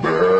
Bad.